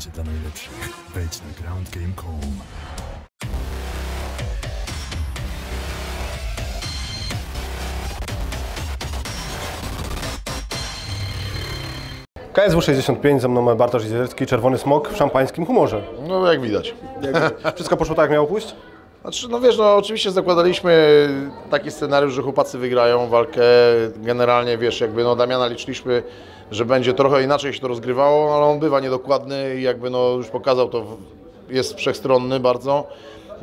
Wszędzie dla najlepszych. Wejdź na groundgame.com. KSW 65, ze mną Bartosz Izierski, Czerwony Smok w szampańskim humorze. No jak widać. Wszystko poszło tak, jak miało pójść? Znaczy, no wiesz, no oczywiście zakładaliśmy taki scenariusz, że chłopacy wygrają walkę. Generalnie, wiesz, jakby no Damiana liczyliśmy, że będzie trochę inaczej się to rozgrywało, ale on bywa niedokładny i jakby no już pokazał to, jest wszechstronny bardzo.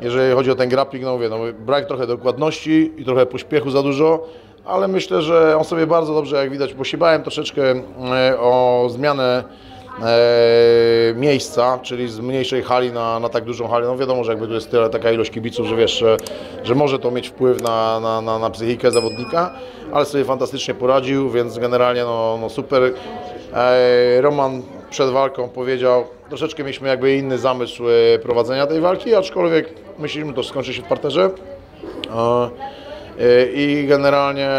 Jeżeli chodzi o ten grappling, no mówię, no brak trochę dokładności i trochę pośpiechu za dużo, ale myślę, że on sobie bardzo dobrze, jak widać, bo troszeczkę e, o zmianę e, miejsca, czyli z mniejszej hali na, na tak dużą halę. No wiadomo, że jakby tu jest tyle, taka ilość kibiców, że wiesz, że, że może to mieć wpływ na, na, na, na psychikę zawodnika, ale sobie fantastycznie poradził, więc generalnie no, no super. E, Roman przed walką powiedział, troszeczkę mieliśmy jakby inny zamysł e, prowadzenia tej walki, aczkolwiek myśleliśmy, to skończy się w parterze. E, I generalnie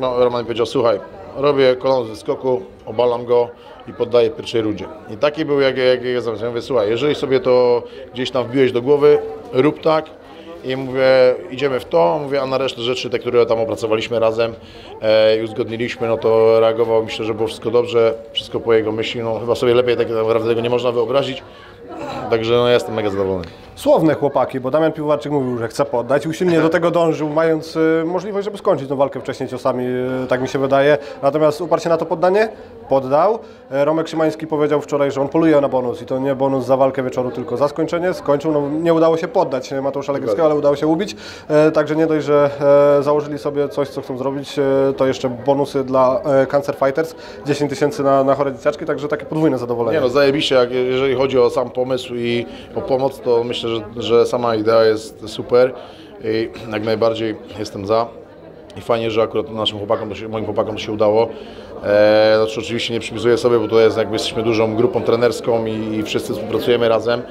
no, Roman powiedział, słuchaj, robię kolano ze skoku, obalam go i poddaję pierwszej rundzie. I taki był jak, jak. Ja mówię, słuchaj, jeżeli sobie to gdzieś tam wbiłeś do głowy, rób tak. I mówię, idziemy w to, mówię, a na resztę rzeczy, te, które tam opracowaliśmy razem e, i uzgodniliśmy, no to reagował, myślę, że było wszystko dobrze, wszystko po jego myśli, no chyba sobie lepiej tak naprawdę tego nie można wyobrazić. Także no, jestem mega zadowolony. Słowne chłopaki, bo Damian Piwowarczyk mówił, że chce poddać. Usilnie do tego dążył, mając y, możliwość, żeby skończyć tę walkę wcześniej ciosami, y, tak mi się wydaje. Natomiast uparł się na to poddanie, poddał. E, Romek Szymański powiedział wczoraj, że on poluje na bonus i to nie bonus za walkę wieczoru, tylko za skończenie. Skończył, no, nie udało się poddać e, Mateusza Legreckiego, ale udało się ubić. E, także nie dość, że założyli sobie coś, co chcą zrobić, to jeszcze bonusy dla Cancer Fighters, 10 tysięcy na, na chore dzieciaczki, także takie podwójne zadowolenie. Nie no, zajebiście, jak, jeżeli chodzi o sam pomysł i o pomoc, to myślę, że, że sama idea jest super i jak najbardziej jestem za. I fajnie, że akurat naszym chłopakom, się, moim chłopakom to się udało. E, znaczy oczywiście nie przypisuję sobie, bo to jest jakby jesteśmy dużą grupą trenerską i, i wszyscy współpracujemy razem.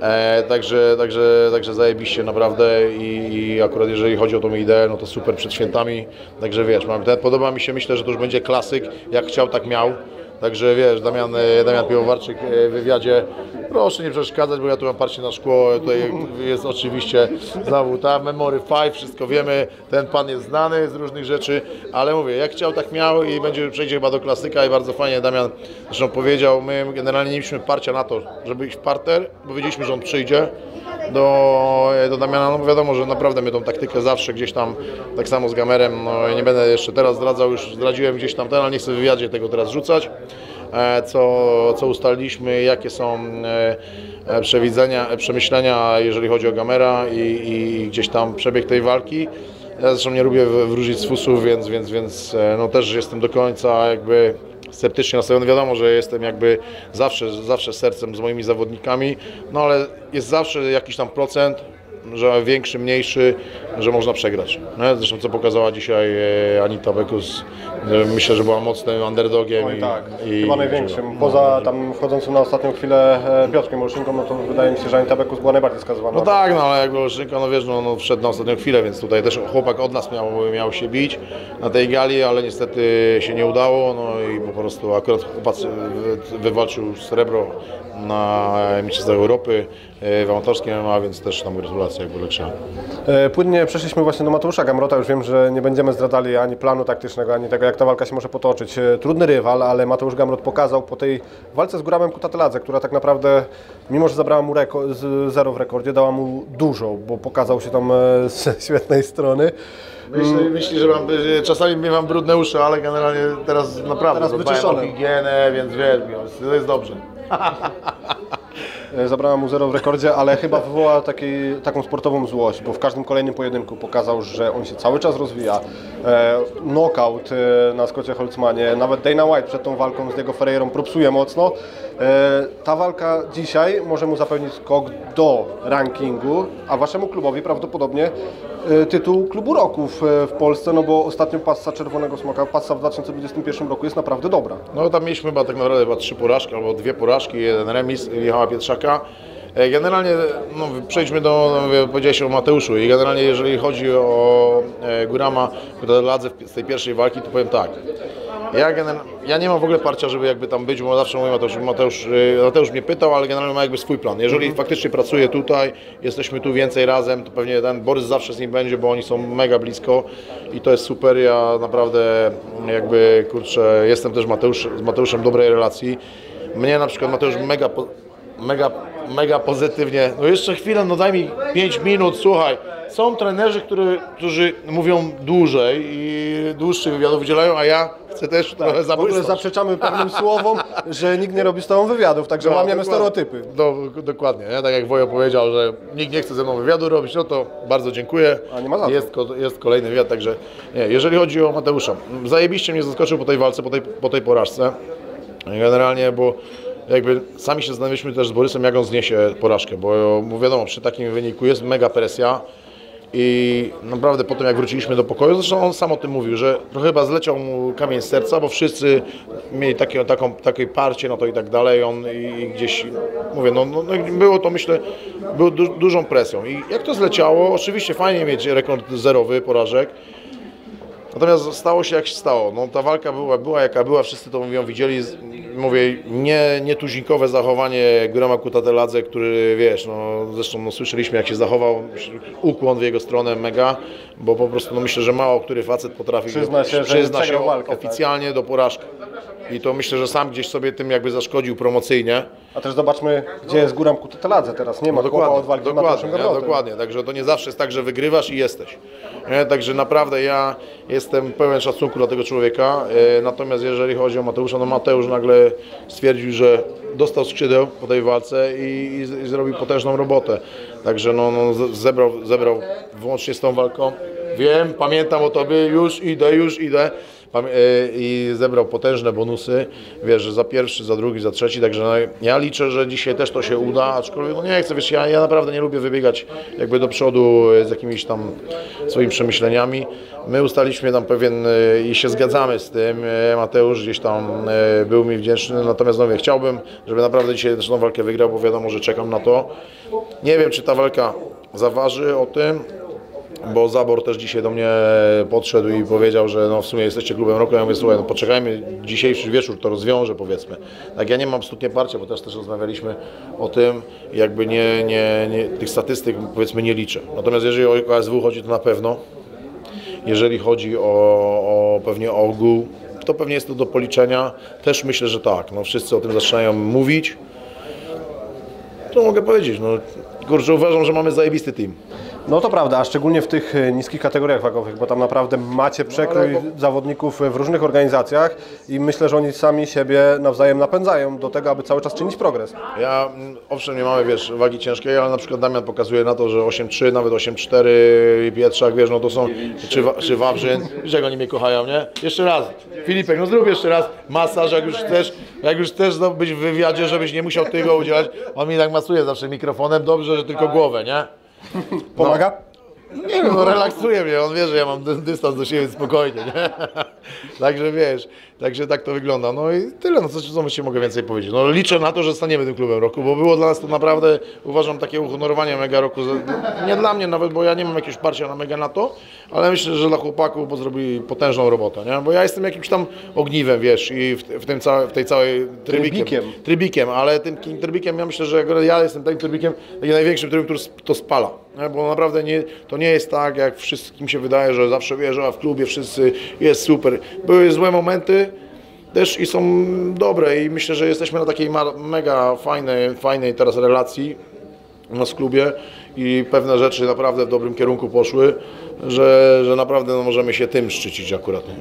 E, także, także, także zajebiście naprawdę I, i akurat jeżeli chodzi o tą ideę, no to super przed świętami. Także wiesz, mam ten, podoba mi się, myślę, że to już będzie klasyk, jak chciał, tak miał. Także wiesz, Damian, e, Damian Piwowarczyk e, w wywiadzie, proszę nie przeszkadzać, bo ja tu mam parcie na szkło, tutaj jest oczywiście znowu ta Memory 5, wszystko wiemy, ten pan jest znany z różnych rzeczy, ale mówię, jak chciał, tak miał i będzie, przejdzie chyba do klasyka i bardzo fajnie Damian zresztą powiedział, my generalnie nie mieliśmy parcia na to, żeby iść w parter, bo wiedzieliśmy, że on przyjdzie do, do Damiana, no wiadomo, że naprawdę my tą taktykę zawsze gdzieś tam, tak samo z Gamerem, no nie będę jeszcze teraz zdradzał, już zdradziłem gdzieś tam ten, ale nie chcę w wywiadzie tego teraz rzucać, e, co, co ustaliliśmy, jakie są e, e, przewidzenia, e, przemyślenia, jeżeli chodzi o Gamera i, i gdzieś tam przebieg tej walki. Ja zresztą nie lubię wróżyć z fusów, więc, więc, więc e, no też jestem do końca jakby sceptycznie nastawiony. Wiadomo, że jestem jakby zawsze, zawsze sercem z moimi zawodnikami, no ale jest zawsze jakiś tam procent, że większy, mniejszy, że można przegrać. Nie? Zresztą co pokazała dzisiaj e, Anita Bekus, myślę, że była mocnym underdogiem. Oj, i, tak, i, chyba największym. Poza tam wchodzącym na ostatnią chwilę e, Piotrkiem Olszynką, no to wydaje mi się, że Anita Bekus była najbardziej skazywana. No tak, no ale jakby Olszynka, no wiesz, no, no wszedł na ostatnią chwilę, więc tutaj też chłopak od nas miał, miał się bić na tej gali, ale niestety się nie udało, no i po prostu akurat chłopak wy- wywalczył srebro na Mistrzostwach Europy e, w amatorskim MMA, więc też tam gratulacje jakby lepsze. E, Płynnie przeszliśmy właśnie do Mateusza Gamrota. Już wiem, że nie będziemy zdradzali ani planu taktycznego, ani tego, jak ta walka się może potoczyć. E, Trudny rywal, ale Mateusz Gamrot pokazał po tej walce z Guramem Kutateladze, która tak naprawdę, mimo że zabrała mu zero w rekordzie, dała mu dużo, bo pokazał się tam e, z świetnej strony. Myślę, myśli, że mam, czasami miewam brudne uszy, ale generalnie teraz naprawdę Teraz wyczyszczone. higienę, więc wiesz, to jest dobrze. E, Zabrała mu zero w rekordzie, ale chyba wywołała taki, taką sportową złość, bo w każdym kolejnym pojedynku pokazał, że on się cały czas rozwija. E, knockout e, na Scottie Holtzmanie, nawet Dana White przed tą walką z Diego Ferreirą propsuje mocno. E, ta walka dzisiaj może mu zapewnić skok do rankingu, a waszemu klubowi prawdopodobnie tytuł klubu roku w, w Polsce, no bo ostatnio passa Czerwonego Smoka, passa w 2021 roku jest naprawdę dobra. No tam mieliśmy chyba tak naprawdę chyba trzy porażki albo dwie porażki, jeden remis Michała Pietrzaka. E, Generalnie, no, przejdźmy do, no, powiedziałeś o Mateuszu i generalnie jeżeli chodzi o e, Gurama Kutaladze z tej pierwszej walki, to powiem tak. Ja, ja nie mam w ogóle parcia, żeby jakby tam być, bo zawsze mówię Mateusz, Mateusz, e, Mateusz mnie pytał, ale generalnie ma jakby swój plan. Jeżeli faktycznie pracuje tutaj, jesteśmy tu więcej razem, to pewnie ten Borys zawsze z nim będzie, bo oni są mega blisko i to jest super. Ja naprawdę jakby, kurczę, jestem też Mateusz, z Mateuszem dobrej relacji. Mnie na przykład Mateusz mega, mega, mega pozytywnie. No jeszcze chwilę, no daj mi 5 minut, słuchaj. Są trenerzy, który, którzy mówią dłużej i dłuższych wywiadów udzielają, a ja chcę też trochę Tak, W ogóle zabłysnąć. zaprzeczamy pewnym słowom, że nikt nie robi z tobą wywiadów, także No, łamiemy stereotypy. Do, dokładnie, nie? tak jak Wojo powiedział, że nikt nie chce ze mną wywiadu robić, no to bardzo dziękuję. A nie ma za jest, jest kolejny wywiad, także nie, jeżeli chodzi o Mateusza, zajebiście mnie zaskoczył po tej walce, po tej, po tej porażce. Generalnie, bo jakby sami się zastanawialiśmy też z Borysem, jak on zniesie porażkę, bo, wiadomo, przy takim wyniku jest mega presja. I naprawdę po tym jak wróciliśmy do pokoju, zresztą on sam o tym mówił, że trochę chyba zleciał mu kamień z serca, bo wszyscy mieli takie, taką, takie parcie na to i tak dalej. On i, i gdzieś, mówię, no, no, no było to myślę, było du, dużą presją. I jak to zleciało, oczywiście fajnie mieć rekord zerowy porażek, Natomiast stało się jak się stało. No, ta walka była, była jaka była, wszyscy to mówią, widzieli. Mówię, nie, nie tuzinkowe zachowanie Grama Kutateladze, który wiesz, no, zresztą no, słyszeliśmy jak się zachował, ukłon w jego stronę mega, bo po prostu no, myślę, że mało który facet potrafi Przyzna się, przyzna się walkę, tak. oficjalnie do porażki. I to myślę, że sam gdzieś sobie tym jakby zaszkodził promocyjnie. A też zobaczmy, gdzie jest Góram Kuteteladze teraz. Nie ma no, od walki dokładnie, nie, dokładnie. Także to nie zawsze jest tak, że wygrywasz i jesteś. Nie? Także naprawdę ja jestem pełen szacunku dla tego człowieka. E, natomiast jeżeli chodzi o Mateusza, no Mateusz nagle stwierdził, że dostał skrzydeł po tej walce i, i, i zrobił potężną robotę. Także no, no, zebrał, zebrał wyłącznie z tą walką. Wiem, pamiętam o tobie, już idę, już idę. E, I zebrał potężne bonusy, wiesz, że za pierwszy, za drugi, za trzeci, także no, ja liczę, że dzisiaj też to się uda, aczkolwiek no nie chcę, wiesz, ja, ja naprawdę nie lubię wybiegać jakby do przodu e, z jakimiś tam swoimi przemyśleniami. My ustaliśmy tam pewien e, i się zgadzamy z tym, Mateusz gdzieś tam był mi wdzięczny, natomiast no mówię, chciałbym, żeby naprawdę dzisiaj tą walkę wygrał, bo wiadomo, że czekam na to. Nie wiem, czy ta walka zaważy o tym, bo Zabor też dzisiaj do mnie podszedł i powiedział, że no w sumie jesteście klubem roku. Ja mówię, słuchaj, no poczekajmy, dzisiejszy wieczór to rozwiąże powiedzmy. Tak, ja nie mam absolutnie parcia, bo też też rozmawialiśmy o tym, jakby nie, nie, nie, tych statystyk powiedzmy nie liczę. Natomiast jeżeli o ASW chodzi, to na pewno. Jeżeli chodzi o, o pewnie ogół, to pewnie jest to do policzenia. Też myślę, że tak. No, wszyscy o tym zaczynają mówić. Co mogę powiedzieć? No, kurczę, uważam, że mamy zajebisty team. No to prawda, a szczególnie w tych e, niskich kategoriach wagowych, bo tam naprawdę macie przekrój zawodników w różnych organizacjach i myślę, że oni sami siebie nawzajem napędzają do tego, aby cały czas czynić progres. Ja, mm, owszem, nie mamy, wiesz, wagi ciężkiej, ale na przykład Damian pokazuje na to, że 8,3, nawet 8,4 i Pietrzak, wiesz, no to są, czy, czy Wawrzyn, jak oni mnie kochają, nie? Jeszcze raz, Filipek, no zrób jeszcze raz masaż, jak już chcesz, jak już chcesz no, być w wywiadzie, żebyś nie musiał tego udzielać. On mi tak masuje zawsze mikrofonem, dobrze, że tylko głowę, nie? Pô, H? Nie wiem, no relaksuje mnie, on wie, że ja mam dy- dystans do siebie spokojnie, nie? Także wiesz, także tak to wygląda. No i tyle, no co, co myślę, mogę więcej powiedzieć. No liczę na to, że staniemy tym klubem roku, bo było dla nas to naprawdę, uważam, takie uhonorowanie mega roku. Nie dla mnie nawet, bo ja nie mam jakiegoś parcia na mega na to, ale myślę, że dla chłopaków, bo zrobili potężną robotę, nie? Bo ja jestem jakimś tam ogniwem, wiesz, i w, w, tym całe, w tej całej trybikiem. Trybikiem. Trybikiem, ale tym trybikiem, ja myślę, że ja jestem takim trybikiem, takim największym trybem, który to spala. Bo naprawdę nie, to nie jest tak, jak wszystkim się wydaje, że zawsze wierzę, a w klubie wszyscy jest super. Były złe momenty też i są dobre i myślę, że jesteśmy na takiej mega fajnej, fajnej teraz relacji u nas w klubie i pewne rzeczy naprawdę w dobrym kierunku poszły, że, że naprawdę no, możemy się tym szczycić akurat. Nie?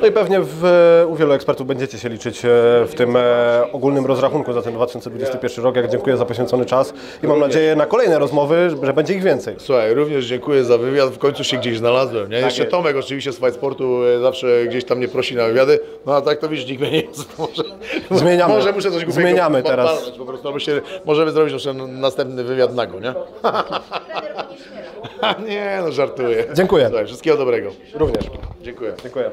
No i pewnie w, u wielu ekspertów będziecie się liczyć e, w tym e, ogólnym rozrachunku za ten 2021 rok. Jak dziękuję za poświęcony czas i mam nadzieję na kolejne rozmowy, że będzie ich więcej. Słuchaj, również dziękuję za wywiad. W końcu się gdzieś znalazłem. Nie? Jeszcze jest. Tomek oczywiście z Fight Sportu e, zawsze gdzieś tam mnie prosi na wywiady. No a tak to widzisz, nikt mnie nie jest. Może, Zmieniamy. Może muszę coś głupiego Zmieniamy teraz. Po prostu, albo się, możemy zrobić jeszcze następny wywiad nago, nie? nie, no żartuję. Dziękuję. Słuchaj, wszystkiego dobrego. Również. Dziękuję. Dziękuję.